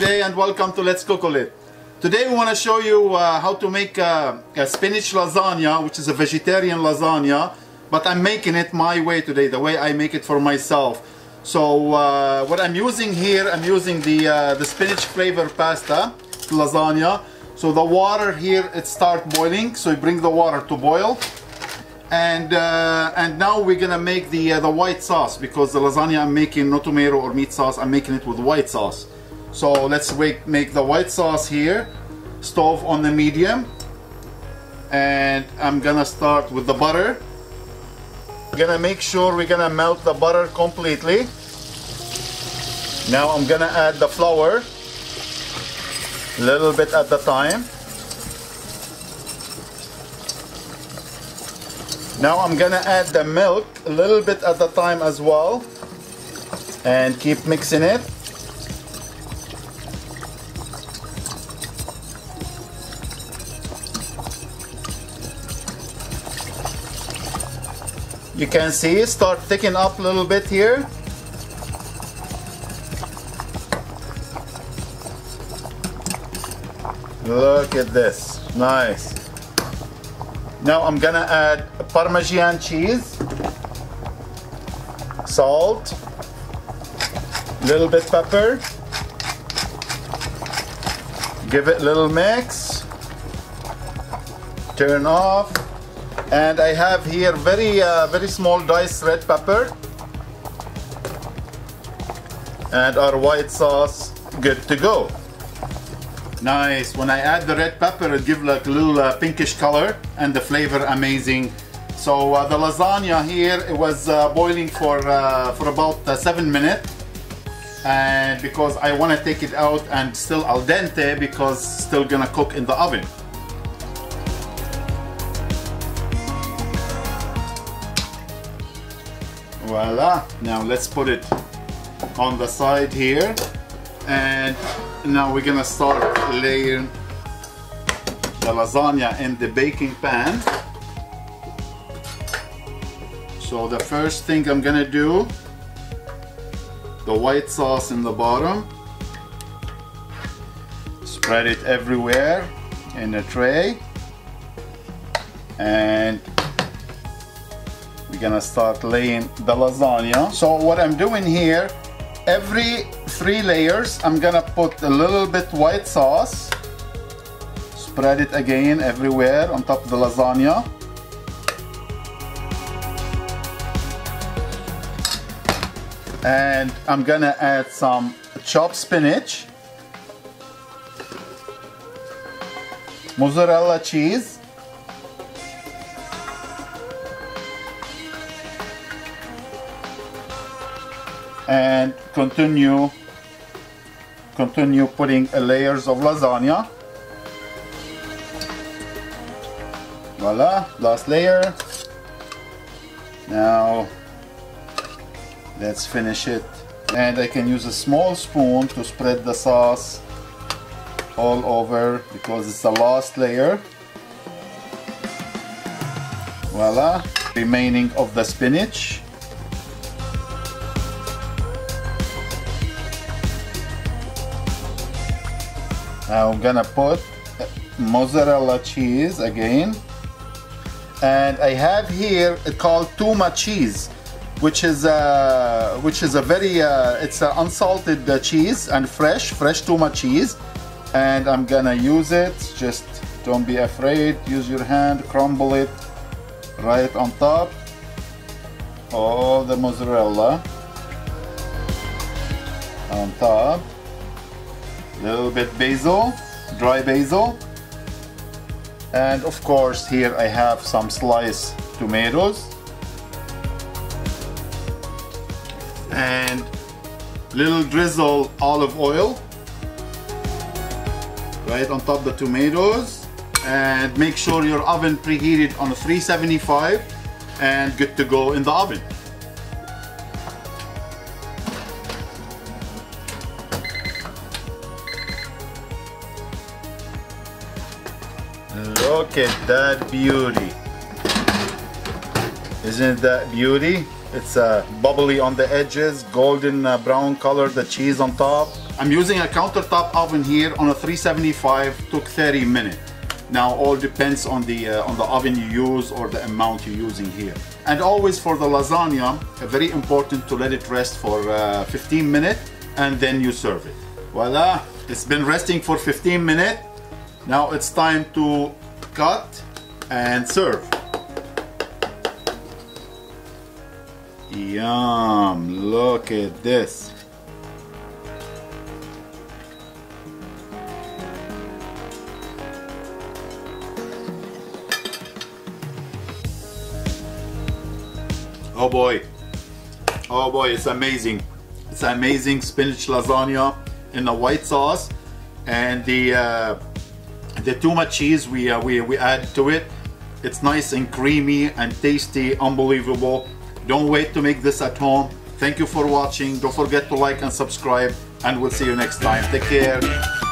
today and welcome to Let's Cook It. Today we want to show you uh, how to make a, a, spinach lasagna which is a vegetarian lasagna but I'm making it my way today, the way I make it for myself. So uh, what I'm using here, I'm using the, uh, the spinach flavor pasta lasagna. So the water here, it start boiling, so you bring the water to boil and uh, and now we're gonna make the uh, the white sauce because the lasagna I'm making no tomato or meat sauce I'm making it with white sauce so let's make the white sauce here stove on the medium and I'm gonna start with the butter. Gonna make sure we're gonna melt the butter completely. Now I'm gonna add the flour a little bit at the time. Now I'm gonna add the milk a little bit at a time as well and keep mixing it. You can see start thickening up a little bit here. Look at this, nice. Now I'm gonna add Parmesan cheese, salt, a little bit pepper, give it a little mix, turn off, and I have here very uh, very small diced red pepper and our white sauce good to go. Nice. When I add the red pepper, it gives like a little uh, pinkish color and the flavor amazing. So uh, the lasagna here, it was uh, boiling for, uh, for about uh, seven minutes. And because I want to take it out and still al dente because still gonna cook in the oven. Voila. Now let's put it on the side here. And now we're gonna start layering the lasagna in the baking pan. So the first thing I'm gonna do the white sauce in the bottom. Spread it everywhere in a tray. And we're gonna start laying the lasagna. So what I'm doing here every three layers I'm gonna put a little bit white sauce. Spread it again everywhere on top of the lasagna. And I'm gonna add some chopped spinach mozzarella cheese and continue continue putting layers of lasagna. Voila last layer. Now let's finish it. And I can use a small spoon to spread the sauce all over because it's the last layer. Voila remaining of the spinach I'm gonna put mozzarella cheese again. And I have here it called tuma cheese which is a which is a very uh, it's an unsalted uh, cheese and fresh fresh tuma cheese. And I'm gonna use it. Just don't be afraid. Use your hand crumble it right on top all the mozzarella. On top little bit basil, dry basil. And of course here I have some sliced tomatoes. And little drizzle olive oil right on top the tomatoes and make sure your oven preheated on 375 and good to go in the oven. Look at that beauty. Isn't that beauty? It's uh, bubbly on the edges, golden uh, brown color, the cheese on top. I'm using a countertop oven here on a 375, took 30 minutes. Now all depends on the uh, on the oven you use or the amount you're using here. And always for the lasagna, very important to let it rest for uh, 15 minutes and then you serve it. Voila, it's been resting for 15 minutes. Now it's time to cut and serve. Yum, look at this. Oh boy. Oh boy, it's amazing. It's amazing spinach lasagna in a white sauce and the uh, the too much cheese we, uh, we, we add to it. It's nice and creamy and tasty, unbelievable. Don't wait to make this at home. Thank you for watching. Don't forget to like and subscribe and we'll see you next time. Take care.